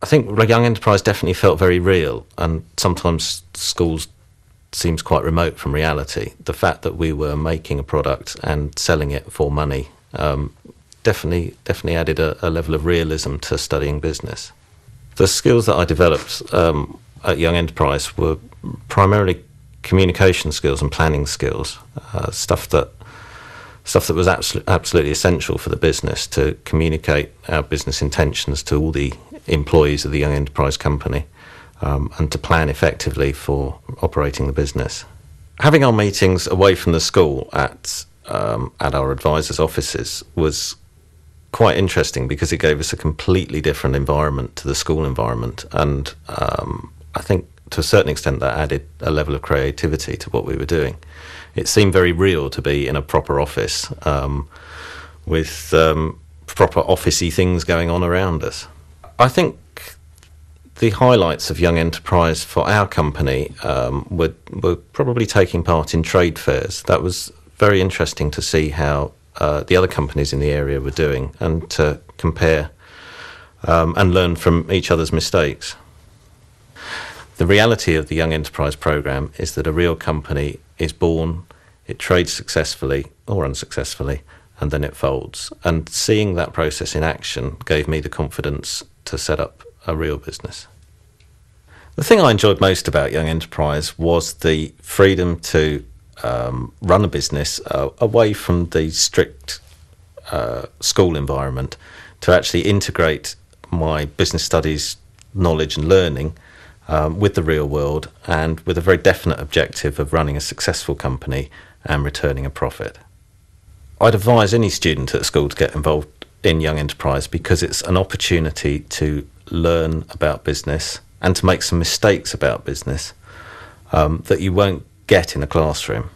I think Young Enterprise definitely felt very real, and sometimes schools seems quite remote from reality. The fact that we were making a product and selling it for money um, definitely definitely added a, a, level of realism to studying business. The skills that I developed um, at Young Enterprise were primarily communication skills and planning skills, uh, stuff that stuff that was absol- absolutely essential for the business to communicate our business intentions to all the employees of the Young Enterprise company um, and to plan effectively for operating the business. Having our meetings away from the school at um, at our advisors' offices was quite interesting because it gave us a completely different environment to the school environment, and um, I think to a certain extent that added a level of creativity to what we were doing. It seemed very real to be in a proper office um, with um, proper officey things going on around us. I think the highlights of Young Enterprise for our company um, were, were probably taking part in trade fairs. That was very interesting to see how uh, the other companies in the area were doing and to compare um, and learn from each other's mistakes. The reality of the Young Enterprise program is that a real company is born, it trades successfully or unsuccessfully, and then it folds. And seeing that process in action gave me the confidence to set up a real business. The thing I enjoyed most about Young Enterprise was the freedom to um, run a business uh, away from the strict uh, school environment to actually integrate my business studies knowledge and learning um, with the real world and with a very definite objective of running a successful company and returning a profit. I'd advise any student at school to get involved in Young Enterprise because it's an opportunity to learn about business and to make some mistakes about business um, that you won't get in a classroom.